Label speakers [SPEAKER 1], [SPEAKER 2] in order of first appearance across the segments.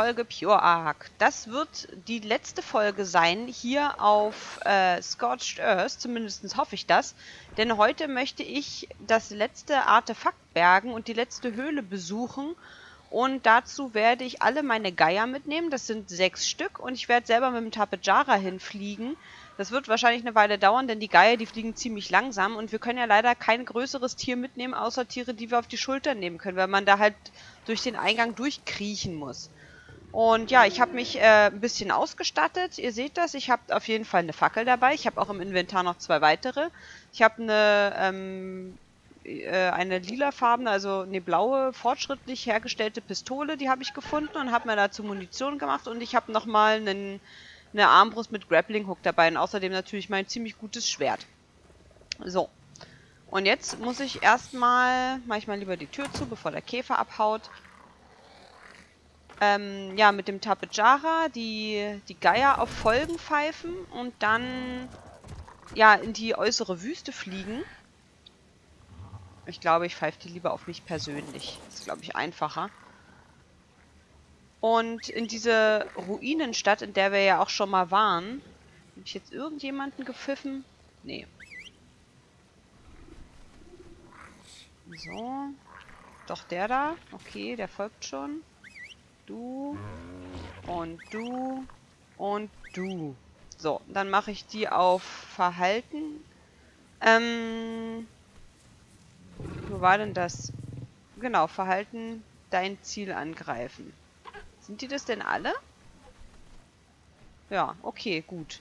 [SPEAKER 1] Folge Pure Arc. Das wird die letzte Folge sein hier auf äh, Scorched Earth, zumindest hoffe ich das. Denn heute möchte ich das letzte Artefakt bergen und die letzte Höhle besuchen. Und dazu werde ich alle meine Geier mitnehmen. Das sind sechs Stück. Und ich werde selber mit dem Tapejara hinfliegen. Das wird wahrscheinlich eine Weile dauern, denn die Geier, die fliegen ziemlich langsam. Und wir können ja leider kein größeres Tier mitnehmen, außer Tiere, die wir auf die Schulter nehmen können, weil man da halt durch den Eingang durchkriechen muss. Und ja, ich habe mich äh, ein bisschen ausgestattet. Ihr seht das, ich habe auf jeden Fall eine Fackel dabei. Ich habe auch im Inventar noch zwei weitere. Ich habe eine, ähm, äh, eine lilafarbene, also eine blaue, fortschrittlich hergestellte Pistole, die habe ich gefunden und habe mir dazu Munition gemacht. Und ich habe nochmal einen, eine Armbrust mit Grappling Hook dabei und außerdem natürlich mein ziemlich gutes Schwert. So. Und jetzt muss ich erstmal, mache ich mal lieber die Tür zu, bevor der Käfer abhaut ähm, ja, mit dem Tapejara die, die Geier auf Folgen pfeifen und dann ja, in die äußere Wüste fliegen. Ich glaube, ich pfeife die lieber auf mich persönlich. Das ist, glaube ich, einfacher. Und in diese Ruinenstadt, in der wir ja auch schon mal waren. Habe ich jetzt irgendjemanden gepfiffen? Nee. So. Doch der da. Okay, der folgt schon. Du. Und du. Und du. So, dann mache ich die auf Verhalten. Ähm. Wo war denn das? Genau, Verhalten, dein Ziel angreifen. Sind die das denn alle? Ja, okay, gut.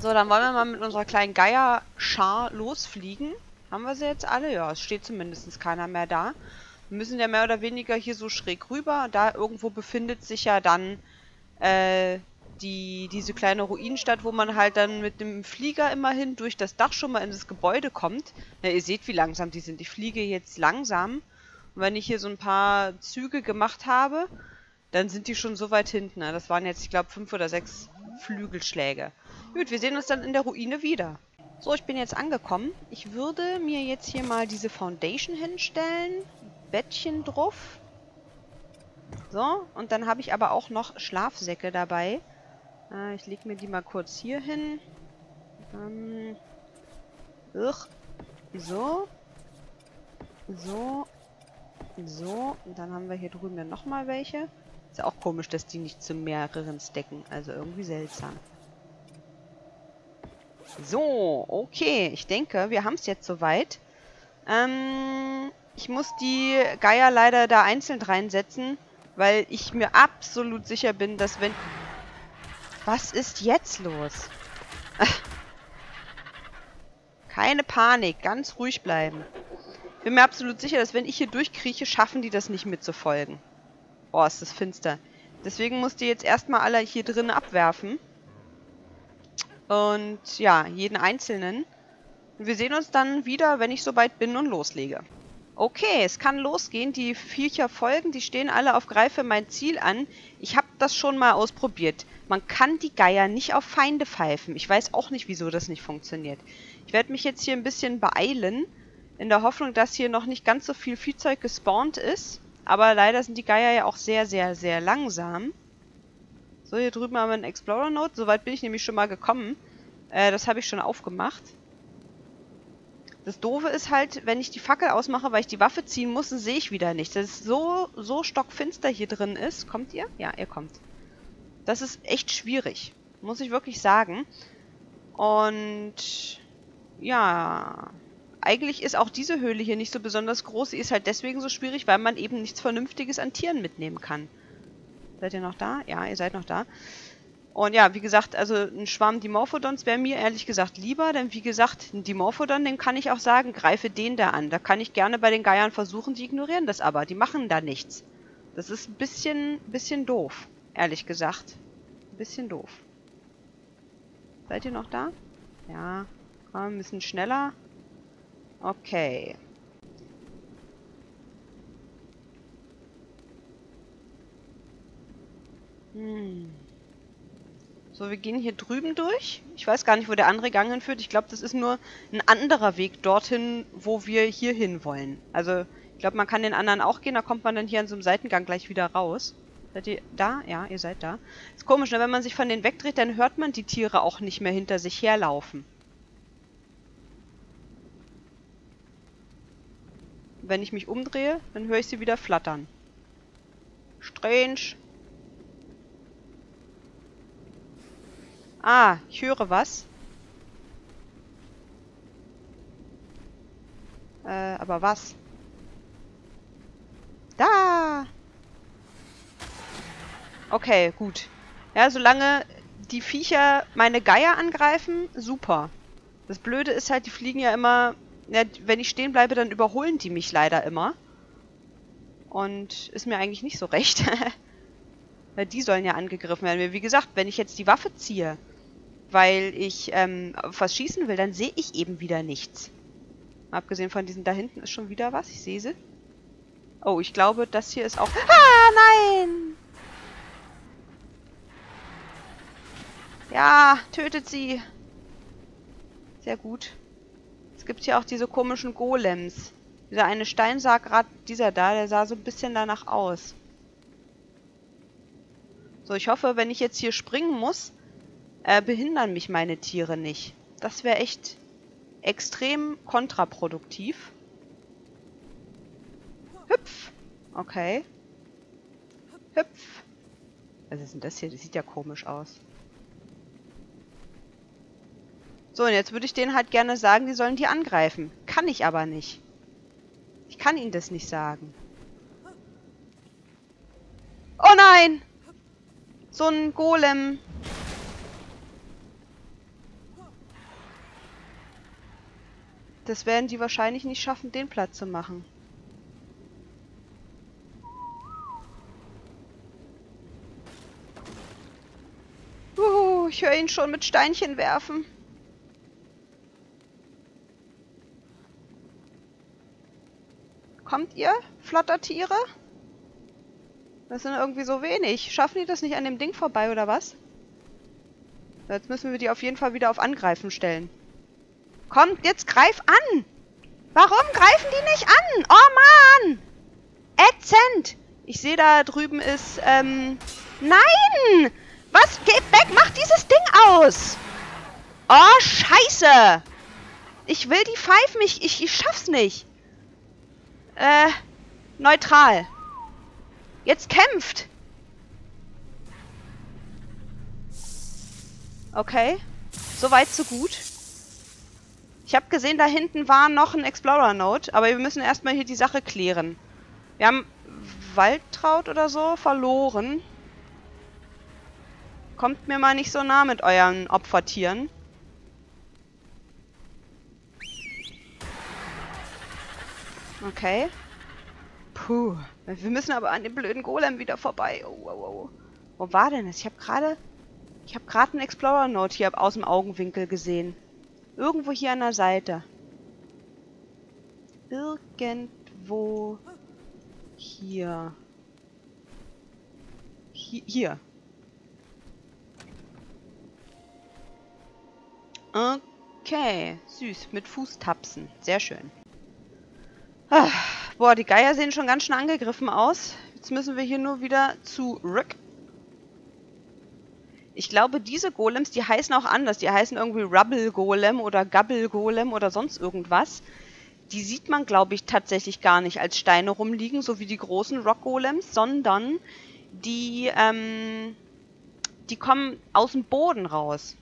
[SPEAKER 1] So, dann wollen wir mal mit unserer kleinen Geier-Schar losfliegen. Haben wir sie jetzt alle? Ja, es steht zumindest keiner mehr da. Wir müssen ja mehr oder weniger hier so schräg rüber. Da irgendwo befindet sich ja dann äh, die, diese kleine Ruinenstadt, wo man halt dann mit dem Flieger immerhin durch das Dach schon mal in das Gebäude kommt. Na, ihr seht, wie langsam die sind. Ich fliege jetzt langsam. Und wenn ich hier so ein paar Züge gemacht habe, dann sind die schon so weit hinten. Ne? Das waren jetzt, ich glaube, fünf oder sechs Flügelschläge. Gut, wir sehen uns dann in der Ruine wieder. So, ich bin jetzt angekommen. Ich würde mir jetzt hier mal diese Foundation hinstellen. Bettchen drauf. So, und dann habe ich aber auch noch Schlafsäcke dabei. Äh, ich lege mir die mal kurz hier hin. Ähm, ugh. So. So. So. Und dann haben wir hier drüben ja nochmal welche. Ist ja auch komisch, dass die nicht zu mehreren stecken. Also irgendwie seltsam. So, okay. Ich denke, wir haben es jetzt soweit. Ähm, ich muss die Geier leider da einzeln reinsetzen, weil ich mir absolut sicher bin, dass wenn... Was ist jetzt los? Keine Panik, ganz ruhig bleiben. Ich bin mir absolut sicher, dass wenn ich hier durchkrieche, schaffen die das nicht mitzufolgen. Oh, ist das finster. Deswegen musst ihr jetzt erstmal alle hier drinnen abwerfen. Und ja, jeden einzelnen. Und wir sehen uns dann wieder, wenn ich soweit bin und loslege. Okay, es kann losgehen. Die Viecher folgen, die stehen alle auf Greife mein Ziel an. Ich habe das schon mal ausprobiert. Man kann die Geier nicht auf Feinde pfeifen. Ich weiß auch nicht, wieso das nicht funktioniert. Ich werde mich jetzt hier ein bisschen beeilen, in der Hoffnung, dass hier noch nicht ganz so viel Viehzeug gespawnt ist. Aber leider sind die Geier ja auch sehr, sehr, sehr langsam. So, hier drüben haben wir einen Explorer Note. Soweit bin ich nämlich schon mal gekommen. Äh, das habe ich schon aufgemacht. Das Doofe ist halt, wenn ich die Fackel ausmache, weil ich die Waffe ziehen muss, dann sehe ich wieder nichts. Das ist so, so stockfinster hier drin ist. Kommt ihr? Ja, ihr kommt. Das ist echt schwierig. Muss ich wirklich sagen. Und ja, eigentlich ist auch diese Höhle hier nicht so besonders groß. Sie ist halt deswegen so schwierig, weil man eben nichts Vernünftiges an Tieren mitnehmen kann. Seid ihr noch da? Ja, ihr seid noch da. Und ja, wie gesagt, also ein Schwarm Dimorphodons wäre mir ehrlich gesagt lieber, denn wie gesagt, ein Dimorphodon, den kann ich auch sagen, greife den da an. Da kann ich gerne bei den Geiern versuchen, die ignorieren das aber. Die machen da nichts. Das ist ein bisschen, bisschen doof, ehrlich gesagt. Ein bisschen doof. Seid ihr noch da? Ja. Komm, ein bisschen schneller. Okay. Hm. So, wir gehen hier drüben durch. Ich weiß gar nicht, wo der andere Gang hinführt. Ich glaube, das ist nur ein anderer Weg dorthin, wo wir hier hin wollen. Also, ich glaube, man kann den anderen auch gehen. Da kommt man dann hier an so einem Seitengang gleich wieder raus. Seid ihr da? Ja, ihr seid da. Ist komisch, ne? Wenn man sich von denen wegdreht, dann hört man die Tiere auch nicht mehr hinter sich herlaufen. Wenn ich mich umdrehe, dann höre ich sie wieder flattern. Strange. Ah, ich höre was. Äh, aber was? Da! Okay, gut. Ja, solange die Viecher meine Geier angreifen, super. Das Blöde ist halt, die fliegen ja immer... Ja, wenn ich stehen bleibe, dann überholen die mich leider immer. Und ist mir eigentlich nicht so recht. Weil die sollen ja angegriffen werden. Wie gesagt, wenn ich jetzt die Waffe ziehe weil ich ähm, auf was schießen will, dann sehe ich eben wieder nichts. Abgesehen von diesen da hinten ist schon wieder was. Ich sehe sie. Oh, ich glaube, das hier ist auch... Ah, nein! Ja, tötet sie. Sehr gut. Es gibt hier auch diese komischen Golems. Dieser eine Stein sah gerade, dieser da, der sah so ein bisschen danach aus. So, ich hoffe, wenn ich jetzt hier springen muss, äh, behindern mich meine Tiere nicht. Das wäre echt extrem kontraproduktiv. Hüpf. Okay. Hüpf. Was ist denn das hier? Das sieht ja komisch aus. So, und jetzt würde ich denen halt gerne sagen, die sollen die angreifen. Kann ich aber nicht. Ich kann ihnen das nicht sagen. Oh nein! So ein Golem. Das werden die wahrscheinlich nicht schaffen, den Platz zu machen. Uh, ich höre ihn schon mit Steinchen werfen. Kommt ihr, Flattertiere? Das sind irgendwie so wenig. Schaffen die das nicht an dem Ding vorbei, oder was? Jetzt müssen wir die auf jeden Fall wieder auf Angreifen stellen. Kommt, jetzt greif an! Warum greifen die nicht an? Oh Mann! Ätzend! Ich sehe da drüben ist, ähm... Nein! Was? Geh weg! Mach dieses Ding aus! Oh, scheiße! Ich will die pfeifen. Ich, ich, ich schaff's nicht. Äh, neutral. Jetzt kämpft! Okay. Soweit, so gut. Ich habe gesehen, da hinten war noch ein Explorer-Node, aber wir müssen erstmal hier die Sache klären. Wir haben Waldtraut oder so verloren. Kommt mir mal nicht so nah mit euren Opfertieren. Okay. Puh. Wir müssen aber an dem blöden Golem wieder vorbei. Oh, oh, oh. Wo war denn das? Ich habe gerade... Ich habe gerade einen Explorer-Node hier aus dem Augenwinkel gesehen. Irgendwo hier an der Seite. Irgendwo hier. Hier. Okay, süß. Mit Fußtapsen. Sehr schön. Ah, boah, die Geier sehen schon ganz schön angegriffen aus. Jetzt müssen wir hier nur wieder zurück. Ich glaube, diese Golems, die heißen auch anders. Die heißen irgendwie Rubble Golem oder Gubble Golem oder sonst irgendwas. Die sieht man, glaube ich, tatsächlich gar nicht als Steine rumliegen, so wie die großen Rock Golems, sondern die, ähm, die kommen aus dem Boden raus.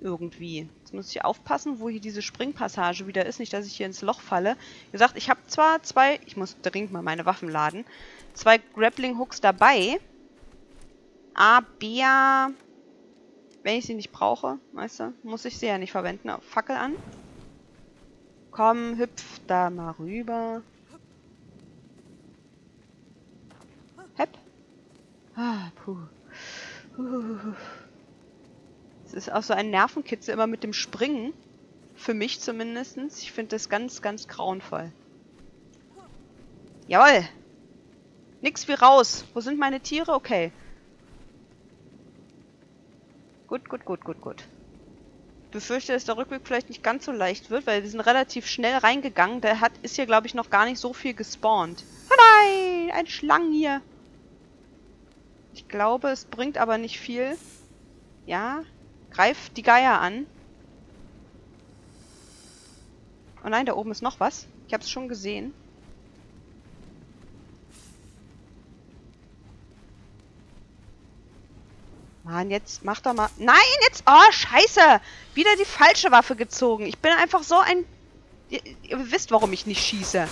[SPEAKER 1] Irgendwie. Jetzt muss ich aufpassen, wo hier diese Springpassage wieder ist. Nicht, dass ich hier ins Loch falle. Wie gesagt, ich habe zwar zwei... Ich muss dringend mal meine Waffen laden. Zwei Grappling Hooks dabei. Aber wenn ich sie nicht brauche, weißt du, muss ich sie ja nicht verwenden. Fackel an. Komm, hüpf da mal rüber. Hepp. Ah, puh. Es ist auch so ein Nervenkitzel immer mit dem Springen. Für mich zumindest. Ich finde das ganz, ganz grauenvoll. Jawoll. Nix wie raus. Wo sind meine Tiere? Okay. Gut, gut, gut, gut, gut. Ich befürchte, dass der Rückweg vielleicht nicht ganz so leicht wird, weil wir sind relativ schnell reingegangen. Der hat, ist hier, glaube ich, noch gar nicht so viel gespawnt. Oh nein! Ein Schlangen hier. Ich glaube, es bringt aber nicht viel. Ja. Greif die Geier an. Oh nein, da oben ist noch was. Ich habe es schon gesehen. Mann, jetzt mach doch mal... Nein, jetzt... Oh, scheiße! Wieder die falsche Waffe gezogen. Ich bin einfach so ein... Ihr, ihr wisst, warum ich nicht schieße.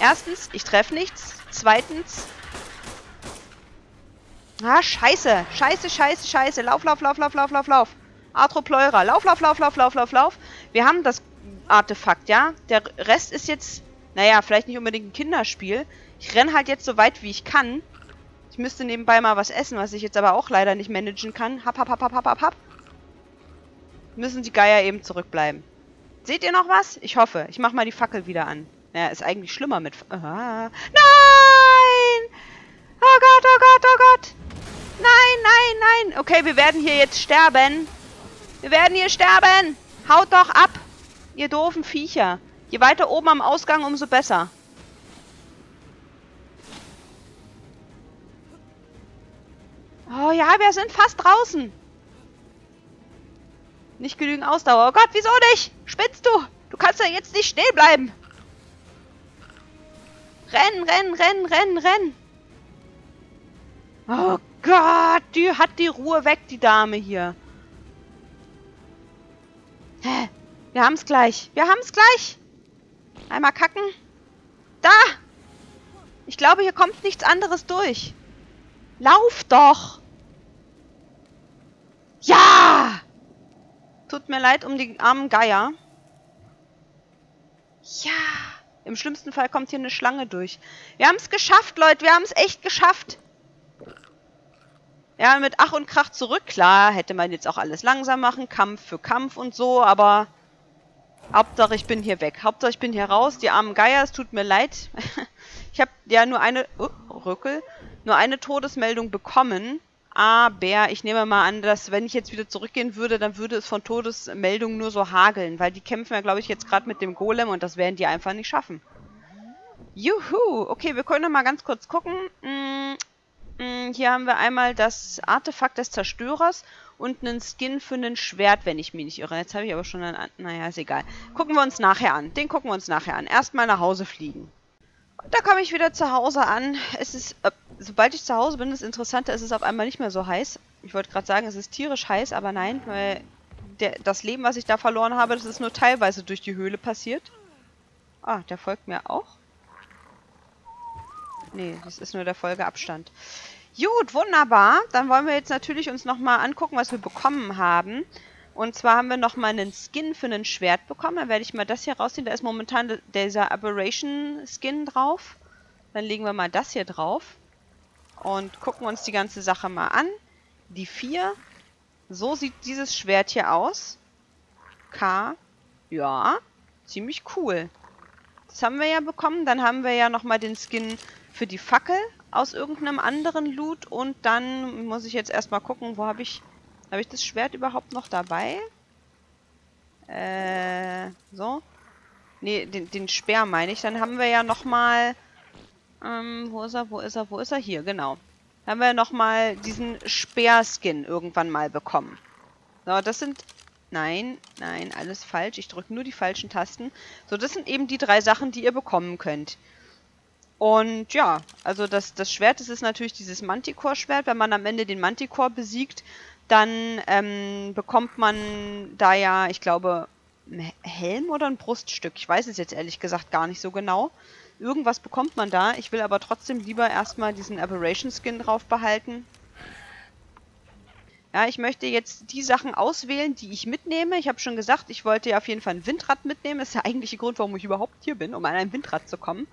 [SPEAKER 1] Erstens, ich treffe nichts. Zweitens... Ah, scheiße. Scheiße, scheiße, scheiße. Lauf, lauf, lauf, lauf, lauf, lauf, lauf. Atropleura. Lauf, lauf, lauf, lauf, lauf, lauf, lauf. Wir haben das Artefakt, ja? Der Rest ist jetzt... Naja, vielleicht nicht unbedingt ein Kinderspiel. Ich renne halt jetzt so weit, wie ich kann. Ich müsste nebenbei mal was essen, was ich jetzt aber auch leider nicht managen kann. Hab, hab, hab, hab, hab, hab, hab. Müssen die Geier eben zurückbleiben. Seht ihr noch was? Ich hoffe. Ich mach mal die Fackel wieder an. Naja, ist eigentlich schlimmer mit... Aha. Nein! Oh Gott, oh Gott, oh Gott! Nein, nein, nein! Okay, wir werden hier jetzt sterben. Wir werden hier sterben! Haut doch ab! Ihr doofen Viecher. Je weiter oben am Ausgang, umso besser. Oh ja, wir sind fast draußen. Nicht genügend Ausdauer. Oh Gott, wieso nicht? Spinnst du? Du kannst ja jetzt nicht stehen bleiben. Rennen, rennen, rennen, rennen, rennen. Oh Gott, die hat die Ruhe weg, die Dame hier. Hä? Wir haben es gleich. Wir haben es gleich. Einmal kacken. Da! Ich glaube, hier kommt nichts anderes durch. Lauf doch! Ja! Tut mir leid um die armen Geier. Ja! Im schlimmsten Fall kommt hier eine Schlange durch. Wir haben es geschafft, Leute. Wir haben es echt geschafft. Ja, mit Ach und Krach zurück. Klar, hätte man jetzt auch alles langsam machen. Kampf für Kampf und so. Aber Hauptsache, ich bin hier weg. Hauptsache, ich bin hier raus. Die armen Geier, es tut mir leid. ich habe ja nur eine... Oh, Rückel nur eine Todesmeldung bekommen. Aber ich nehme mal an, dass wenn ich jetzt wieder zurückgehen würde, dann würde es von Todesmeldungen nur so hageln. Weil die kämpfen ja, glaube ich, jetzt gerade mit dem Golem und das werden die einfach nicht schaffen. Juhu! Okay, wir können noch mal ganz kurz gucken. Hm, hier haben wir einmal das Artefakt des Zerstörers und einen Skin für ein Schwert, wenn ich mich nicht irre. Jetzt habe ich aber schon einen... Naja, ist egal. Gucken wir uns nachher an. Den gucken wir uns nachher an. Erstmal nach Hause fliegen. Da komme ich wieder zu Hause an. Es ist, äh, sobald ich zu Hause bin, das Interessante ist es auf einmal nicht mehr so heiß. Ich wollte gerade sagen, es ist tierisch heiß, aber nein, weil der, das Leben, was ich da verloren habe, das ist nur teilweise durch die Höhle passiert. Ah, der folgt mir auch. Nee, das ist nur der Folgeabstand. Gut, wunderbar. Dann wollen wir jetzt natürlich uns nochmal angucken, was wir bekommen haben. Und zwar haben wir nochmal einen Skin für ein Schwert bekommen. Dann werde ich mal das hier rausziehen. Da ist momentan dieser Aberration Skin drauf. Dann legen wir mal das hier drauf. Und gucken uns die ganze Sache mal an. Die 4. So sieht dieses Schwert hier aus. K. Ja, ziemlich cool. Das haben wir ja bekommen. Dann haben wir ja nochmal den Skin für die Fackel aus irgendeinem anderen Loot. Und dann muss ich jetzt erstmal gucken, wo habe ich habe ich das Schwert überhaupt noch dabei? Äh, so. Ne, den, den Speer meine ich. Dann haben wir ja nochmal... Ähm, wo ist er, wo ist er, wo ist er? Hier, genau. Dann haben wir nochmal diesen Speerskin irgendwann mal bekommen. So, das sind... Nein, nein, alles falsch. Ich drücke nur die falschen Tasten. So, das sind eben die drei Sachen, die ihr bekommen könnt. Und ja, also das, das Schwert, das ist natürlich dieses Manticore-Schwert. Wenn man am Ende den Manticore besiegt, dann ähm, bekommt man da ja, ich glaube, ein Helm oder ein Bruststück. Ich weiß es jetzt ehrlich gesagt gar nicht so genau. Irgendwas bekommt man da. Ich will aber trotzdem lieber erstmal diesen Aberration Skin drauf behalten. Ja, ich möchte jetzt die Sachen auswählen, die ich mitnehme. Ich habe schon gesagt, ich wollte ja auf jeden Fall ein Windrad mitnehmen. Das ist der eigentliche Grund, warum ich überhaupt hier bin, um an ein Windrad zu kommen.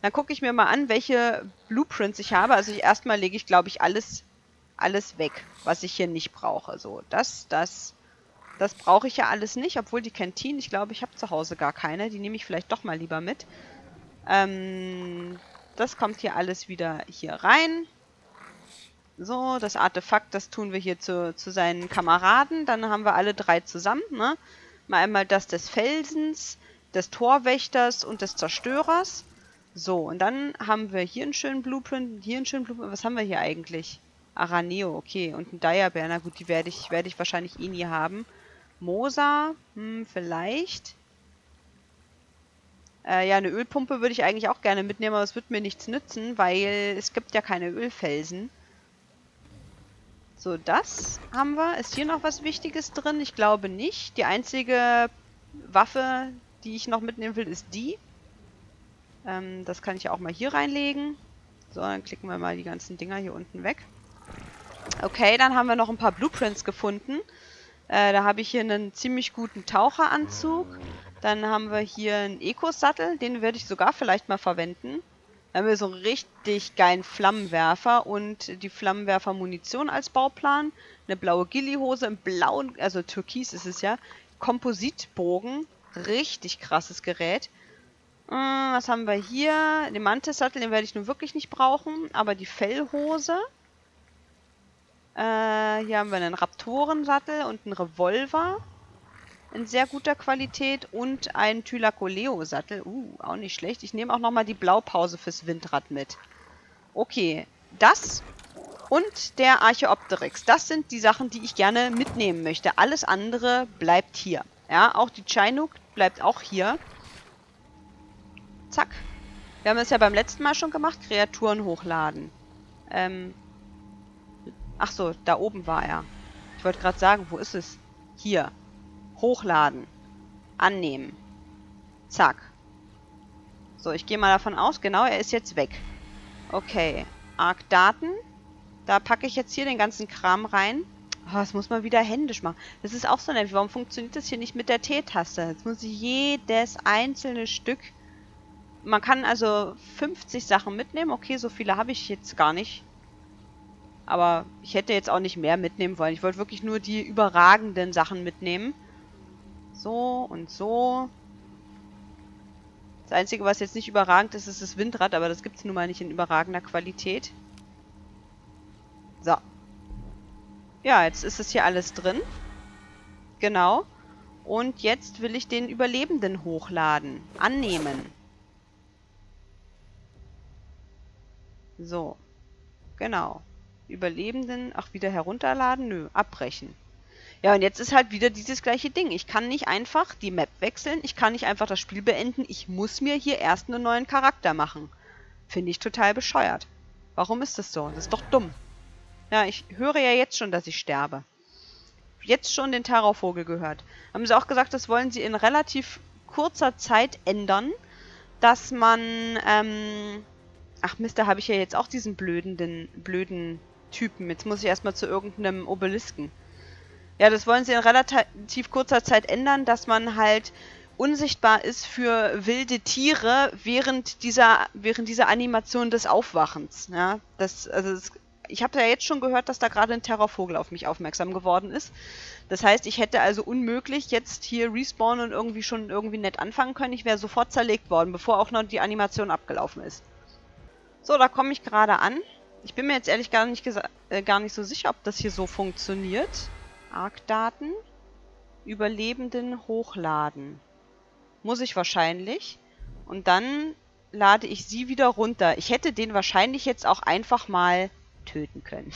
[SPEAKER 1] Dann gucke ich mir mal an, welche Blueprints ich habe. Also ich, erstmal lege ich, glaube ich, alles alles weg, was ich hier nicht brauche. So, das, das, das brauche ich ja alles nicht, obwohl die Kantine, ich glaube, ich habe zu Hause gar keine. Die nehme ich vielleicht doch mal lieber mit. Ähm, das kommt hier alles wieder hier rein. So, das Artefakt, das tun wir hier zu, zu seinen Kameraden. Dann haben wir alle drei zusammen. Ne? Mal einmal das des Felsens, des Torwächters und des Zerstörers. So, und dann haben wir hier einen schönen Blueprint, hier einen schönen Blueprint. Was haben wir hier eigentlich? Araneo, okay. Und ein Diabär, na gut, die werde ich, werde ich wahrscheinlich eh nie haben. Mosa, hm, vielleicht. Äh, ja, eine Ölpumpe würde ich eigentlich auch gerne mitnehmen, aber es wird mir nichts nützen, weil es gibt ja keine Ölfelsen. So, das haben wir. Ist hier noch was Wichtiges drin? Ich glaube nicht. Die einzige Waffe, die ich noch mitnehmen will, ist die. Ähm, das kann ich auch mal hier reinlegen. So, dann klicken wir mal die ganzen Dinger hier unten weg. Okay, dann haben wir noch ein paar Blueprints gefunden. Äh, da habe ich hier einen ziemlich guten Taucheranzug. Dann haben wir hier einen Eco-Sattel, den werde ich sogar vielleicht mal verwenden. Dann haben wir so einen richtig geilen Flammenwerfer und die Flammenwerfer-Munition als Bauplan. Eine blaue Gilly-Hose im blauen, also Türkis ist es ja. Kompositbogen, richtig krasses Gerät. Äh, was haben wir hier? Den Mantis-Sattel, den werde ich nun wirklich nicht brauchen, aber die Fellhose. Äh, hier haben wir einen Raptorensattel und einen Revolver. In sehr guter Qualität. Und einen Thylacoleo-Sattel. Uh, auch nicht schlecht. Ich nehme auch nochmal die Blaupause fürs Windrad mit. Okay, das und der Archeopteryx. Das sind die Sachen, die ich gerne mitnehmen möchte. Alles andere bleibt hier. Ja, auch die Chinook bleibt auch hier. Zack. Wir haben es ja beim letzten Mal schon gemacht. Kreaturen hochladen. Ähm, Ach so, da oben war er. Ich wollte gerade sagen, wo ist es? Hier. Hochladen. Annehmen. Zack. So, ich gehe mal davon aus, genau, er ist jetzt weg. Okay. Arc Daten. Da packe ich jetzt hier den ganzen Kram rein. Oh, das muss man wieder händisch machen. Das ist auch so nervig. Warum funktioniert das hier nicht mit der T-Taste? Jetzt muss ich jedes einzelne Stück... Man kann also 50 Sachen mitnehmen. Okay, so viele habe ich jetzt gar nicht. Aber ich hätte jetzt auch nicht mehr mitnehmen wollen. Ich wollte wirklich nur die überragenden Sachen mitnehmen. So und so. Das Einzige, was jetzt nicht überragend ist, ist das Windrad, aber das gibt es nun mal nicht in überragender Qualität. So. Ja, jetzt ist es hier alles drin. Genau. Und jetzt will ich den Überlebenden hochladen. Annehmen. So. Genau. Überlebenden, ach, wieder herunterladen? Nö, abbrechen. Ja, und jetzt ist halt wieder dieses gleiche Ding. Ich kann nicht einfach die Map wechseln, ich kann nicht einfach das Spiel beenden, ich muss mir hier erst einen neuen Charakter machen. Finde ich total bescheuert. Warum ist das so? Das ist doch dumm. Ja, ich höre ja jetzt schon, dass ich sterbe. Jetzt schon den Terrorvogel gehört. Haben sie auch gesagt, das wollen sie in relativ kurzer Zeit ändern, dass man, ähm, ach Mist, da habe ich ja jetzt auch diesen blöden, den blöden Typen. Jetzt muss ich erstmal zu irgendeinem Obelisken. Ja, das wollen sie in relativ kurzer Zeit ändern, dass man halt unsichtbar ist für wilde Tiere während dieser, während dieser Animation des Aufwachens. Ja, das, also das, ich habe ja jetzt schon gehört, dass da gerade ein Terrorvogel auf mich aufmerksam geworden ist. Das heißt, ich hätte also unmöglich jetzt hier respawnen und irgendwie schon irgendwie nett anfangen können. Ich wäre sofort zerlegt worden, bevor auch noch die Animation abgelaufen ist. So, da komme ich gerade an. Ich bin mir jetzt ehrlich gar nicht, äh, gar nicht so sicher, ob das hier so funktioniert. Arc-Daten. Überlebenden hochladen. Muss ich wahrscheinlich. Und dann lade ich sie wieder runter. Ich hätte den wahrscheinlich jetzt auch einfach mal töten können.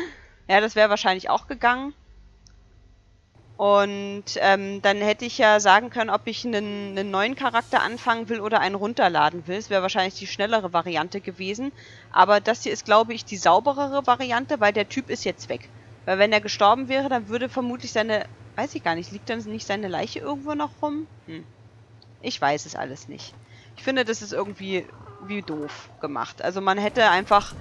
[SPEAKER 1] ja, das wäre wahrscheinlich auch gegangen. Und ähm, dann hätte ich ja sagen können, ob ich einen, einen neuen Charakter anfangen will oder einen runterladen will. Es wäre wahrscheinlich die schnellere Variante gewesen. Aber das hier ist, glaube ich, die sauberere Variante, weil der Typ ist jetzt weg. Weil wenn er gestorben wäre, dann würde vermutlich seine... Weiß ich gar nicht, liegt dann nicht seine Leiche irgendwo noch rum? Hm. Ich weiß es alles nicht. Ich finde, das ist irgendwie wie doof gemacht. Also man hätte einfach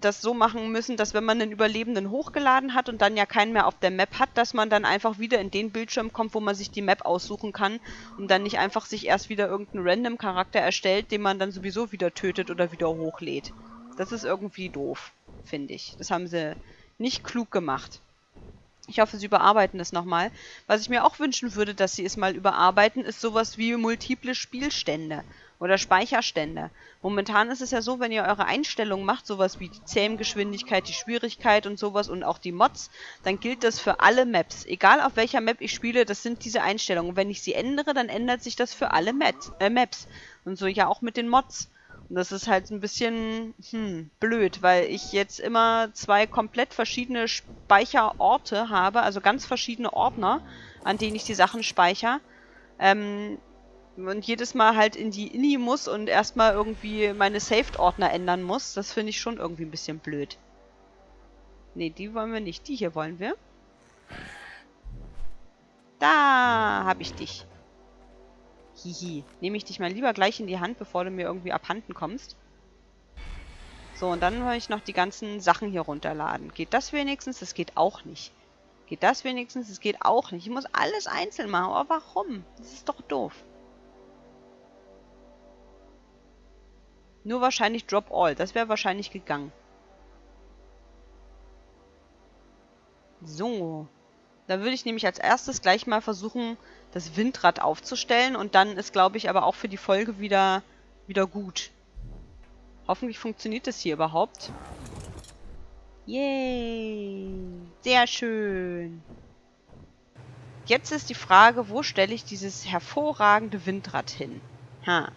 [SPEAKER 1] das so machen müssen, dass wenn man einen Überlebenden hochgeladen hat und dann ja keinen mehr auf der Map hat, dass man dann einfach wieder in den Bildschirm kommt, wo man sich die Map aussuchen kann und dann nicht einfach sich erst wieder irgendeinen random Charakter erstellt, den man dann sowieso wieder tötet oder wieder hochlädt. Das ist irgendwie doof, finde ich. Das haben sie nicht klug gemacht. Ich hoffe, sie überarbeiten das nochmal. Was ich mir auch wünschen würde, dass sie es mal überarbeiten, ist sowas wie multiple Spielstände Oder Speicherstände. Momentan ist es ja so, wenn ihr eure Einstellungen macht, sowas wie die Zähmgeschwindigkeit, die Schwierigkeit und sowas und auch die Mods, dann gilt das für alle Maps. Egal auf welcher Map ich spiele, das sind diese Einstellungen. Wenn ich sie ändere, dann ändert sich das für alle. Äh, Maps. Und so ja auch mit den Mods. Und das ist halt ein bisschen hm, blöd, weil ich jetzt immer zwei komplett verschiedene Speicherorte habe, also ganz verschiedene Ordner, an denen ich die Sachen speichere. Ähm, und jedes Mal halt in die Ini muss und erstmal irgendwie meine Saved-Ordner ändern muss. Das finde ich schon irgendwie ein bisschen blöd. Ne, die wollen wir nicht. Die hier wollen wir. Da habe ich dich. Hihi. Nehme ich dich mal lieber gleich in die Hand, bevor du mir irgendwie abhanden kommst. So, und dann wollte ich noch die ganzen Sachen hier runterladen. Geht das wenigstens? Das geht auch nicht. Geht das wenigstens? Das geht auch nicht. Ich muss alles einzeln machen. Aber warum? Das ist doch doof. Nur wahrscheinlich Drop All. Das wäre wahrscheinlich gegangen. So. Da würde ich nämlich als erstes gleich mal versuchen, das Windrad aufzustellen. Und dann ist, glaube ich, aber auch für die Folge wieder, wieder gut. Hoffentlich funktioniert das hier überhaupt. Yay! Sehr schön. Jetzt ist die Frage, wo stelle ich dieses hervorragende Windrad hin? Ha.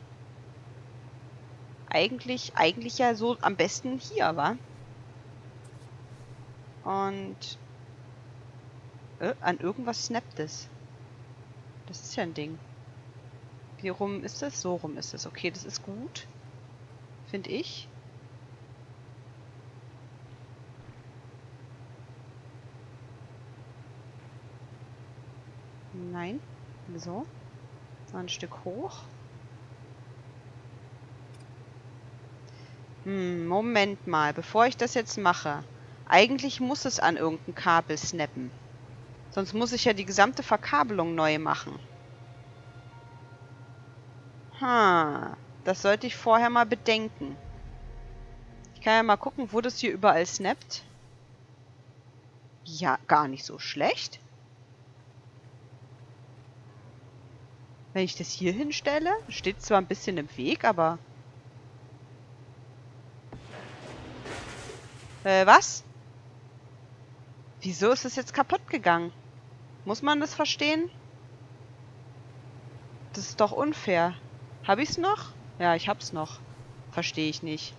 [SPEAKER 1] Eigentlich, eigentlich ja so am besten hier, wa? Und... Äh, an irgendwas snappt es. Das ist ja ein Ding. Wie rum ist das? So rum ist es. Okay, das ist gut. Finde ich. Nein. So. So ein Stück hoch. Hm, Moment mal. Bevor ich das jetzt mache. Eigentlich muss es an irgendein Kabel snappen. Sonst muss ich ja die gesamte Verkabelung neu machen. Ha, das sollte ich vorher mal bedenken. Ich kann ja mal gucken, wo das hier überall snappt. Ja, gar nicht so schlecht. Wenn ich das hier hinstelle, steht zwar ein bisschen im Weg, aber... Äh, was? Wieso ist es jetzt kaputt gegangen? Muss man das verstehen? Das ist doch unfair. Hab ich's noch? Ja, ich hab's noch. Verstehe ich nicht.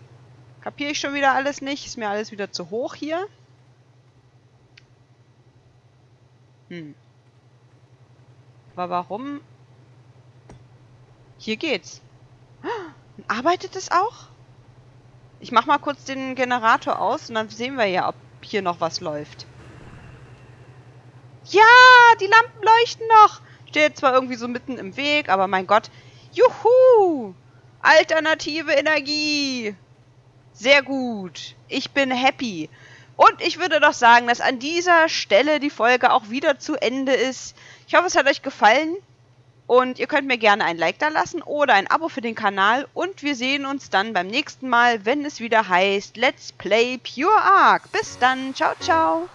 [SPEAKER 1] Kapiere ich schon wieder alles nicht? Ist mir alles wieder zu hoch hier? Hm. Aber warum? Hier geht's. Arbeitet es auch? Ich mach mal kurz den Generator aus und dann sehen wir ja, ob hier noch was läuft. Ja, die Lampen leuchten noch. Steht zwar irgendwie so mitten im Weg, aber mein Gott. Juhu! Alternative Energie. Sehr gut. Ich bin happy. Und ich würde doch sagen, dass an dieser Stelle die Folge auch wieder zu Ende ist. Ich hoffe, es hat euch gefallen. Und ihr könnt mir gerne ein Like da lassen oder ein Abo für den Kanal. Und wir sehen uns dann beim nächsten Mal, wenn es wieder heißt Let's Play Pure Ark. Bis dann. Ciao, ciao.